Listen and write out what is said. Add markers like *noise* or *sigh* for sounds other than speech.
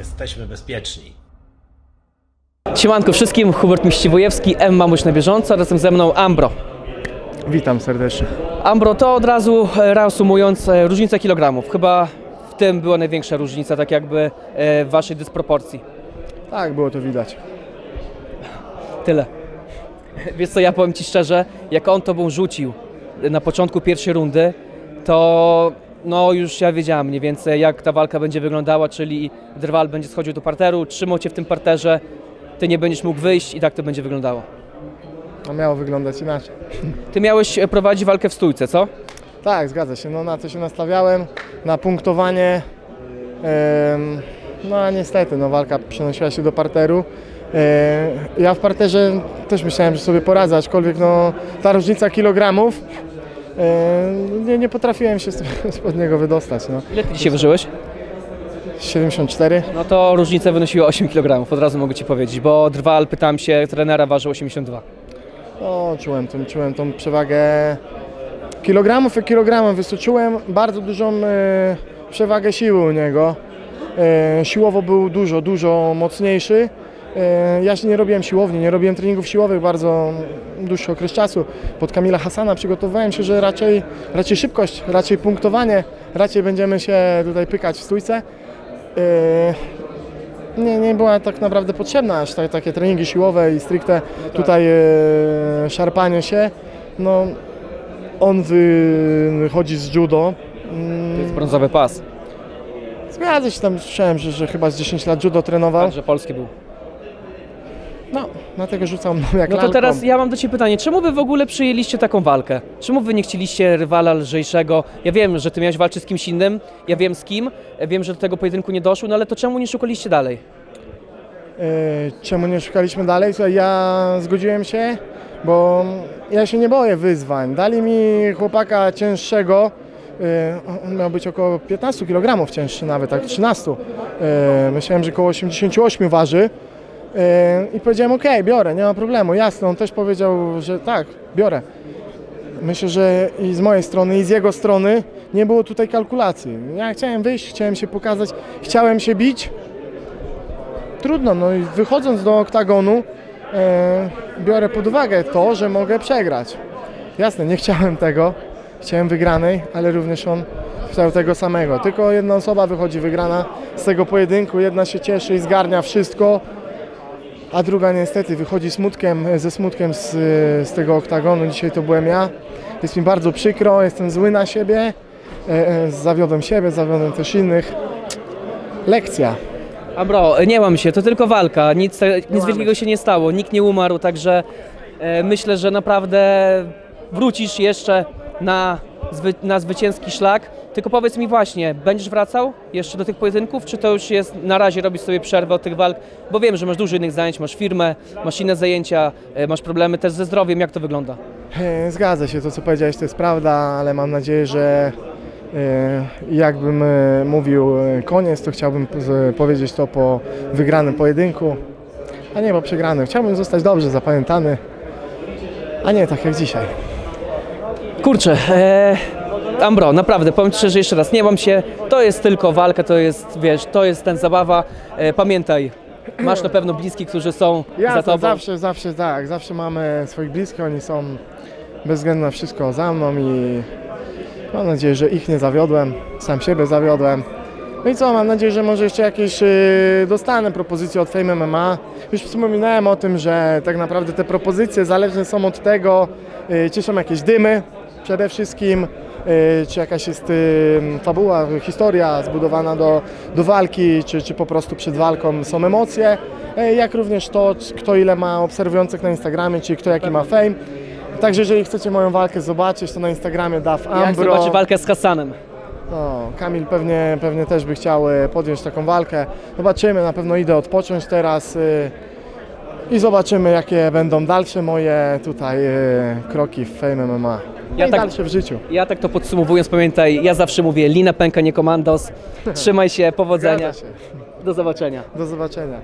Jesteśmy bezpieczni. Siemanko wszystkim, Hubert Miściwojewski, M Mamuś na bieżąco, razem ze mną Ambro. Witam serdecznie. Ambro, to od razu e, reasumując, e, różnica kilogramów. Chyba w tym była największa różnica, tak jakby e, w waszej dysproporcji. Tak, było to widać. Tyle. *laughs* Wiesz co, ja powiem Ci szczerze, jak on tobą rzucił na początku pierwszej rundy, to no już ja wiedziałem mniej więcej jak ta walka będzie wyglądała, czyli Drwal będzie schodził do parteru, trzymał Cię w tym parterze, Ty nie będziesz mógł wyjść i tak to będzie wyglądało. No miało wyglądać inaczej. Ty miałeś e, prowadzić walkę w stójce, co? Tak, zgadza się. No na to się nastawiałem, na punktowanie. No a niestety, no walka przenosiła się do parteru. Ja w parterze też myślałem, że sobie poradzę, aczkolwiek no ta różnica kilogramów nie, nie potrafiłem się z- *laughs* spod niego wydostać. No. Ile Ty dzisiaj ważyłeś? 74. No to różnica wynosiła 8 kg, od razu mogę Ci powiedzieć, bo Drwal, pytam się, trenera ważył 82. No, czułem tą, czułem tą przewagę kilogramów i kilogramów. Czułem bardzo dużą e, przewagę siły u niego. E, siłowo był dużo, dużo mocniejszy. E, ja się nie robiłem siłowni, nie robiłem treningów siłowych bardzo dłuższy okres czasu. Pod Kamila Hasana przygotowywałem się, że raczej, raczej szybkość, raczej punktowanie, raczej będziemy się tutaj pykać w stójce. E, nie, nie była tak naprawdę potrzebna aż ta, takie treningi siłowe i stricte tutaj e, szarpanie się. No, on wychodzi z judo. Mm, To jest brązowy pas, Zgadza się tam, słyszałem, że, że chyba z 10 lat judo trenował. także polski był. No, dlatego rzucał mną jak No to lalką. teraz ja mam do Ciebie pytanie, czemu Wy w ogóle przyjęliście taką walkę? Czemu Wy nie chcieliście rywala lżejszego? Ja wiem, że Ty miałeś walczyć z kimś innym, ja wiem z kim, wiem, że do tego pojedynku nie doszło, no ale to czemu nie szukaliście dalej? E, Czemu nie szukaliśmy dalej? Słuchaj, ja zgodziłem się, bo ja się nie boję wyzwań. Dali mi chłopaka cięższego, e, on miał być około 15 kg cięższy nawet, tak 13. E, Myślałem, że około 88 waży. E, I powiedziałem, ok, biorę, nie ma problemu, jasne. On też powiedział, że tak, biorę. Myślę, że i z mojej strony, i z jego strony nie było tutaj kalkulacji. Ja chciałem wyjść, chciałem się pokazać, chciałem się bić, trudno, no i wychodząc do oktagonu e, biorę pod uwagę to, że mogę przegrać. Jasne, nie chciałem tego, chciałem wygranej, ale również on chciał tego samego. Tylko jedna osoba wychodzi wygrana z tego pojedynku, jedna się cieszy i zgarnia wszystko, a druga niestety wychodzi smutkiem, ze smutkiem z, z tego oktagonu. Dzisiaj to byłem ja. Jest mi bardzo przykro, jestem zły na siebie, e, e, zawiodłem siebie, zawiodłem też innych. Lekcja. Ambro, nie łam się, to tylko walka, nic, nic wielkiego się nie stało, nikt nie umarł, także e, myślę, że naprawdę wrócisz jeszcze na, na zwycięski szlak. Tylko powiedz mi właśnie, będziesz wracał jeszcze do tych pojedynków, czy to już jest na razie robisz sobie przerwę od tych walk? Bo wiem, że masz dużo innych zajęć, masz firmę, masz inne zajęcia, e, masz problemy też ze zdrowiem, jak to wygląda? E, Zgadza się, to co powiedziałeś to jest prawda, ale mam nadzieję, że e, jakbym mówił koniec, to chciałbym powiedzieć to po wygranym pojedynku, a nie po przegranym. Chciałbym zostać dobrze zapamiętany, a nie tak jak dzisiaj. Kurczę, e, Ambro, naprawdę, powiem Ci szczerze jeszcze raz, nie mam się, to jest tylko walka, to jest, wiesz, to jest ten zabawa. E, pamiętaj, masz na pewno bliskich, którzy są za Ja Tobą. zawsze, zawsze tak, zawsze mamy swoich bliskich, oni są bez względu na wszystko za mną i mam nadzieję, że ich nie zawiodłem, sam siebie zawiodłem. No i co, mam nadzieję, że może jeszcze jakieś yy, dostanę propozycje od Fame MMA. Już wspominałem o tym, że tak naprawdę te propozycje zależne są od tego, yy, czy są jakieś dymy przede wszystkim, yy, czy jakaś jest yy, fabuła, historia zbudowana do, do walki, czy, czy po prostu przed walką są emocje, yy, jak również to, kto ile ma obserwujących na Instagramie, czy kto jaki ma fame. Także jeżeli chcecie moją walkę zobaczyć, to na Instagramie Daf Jak Ambro. zobaczy walkę z Hassanem? No, Kamil pewnie, pewnie też by chciał podjąć taką walkę. Zobaczymy, na pewno idę odpocząć teraz y, i zobaczymy jakie będą dalsze moje tutaj e, kroki w Fame MMA. No Ja i tak- dalsze w życiu. Ja tak to podsumowując, pamiętaj, ja zawsze mówię, lina pęka, nie komandos. *laughs* Trzymaj się, powodzenia, się. do zobaczenia. Do zobaczenia.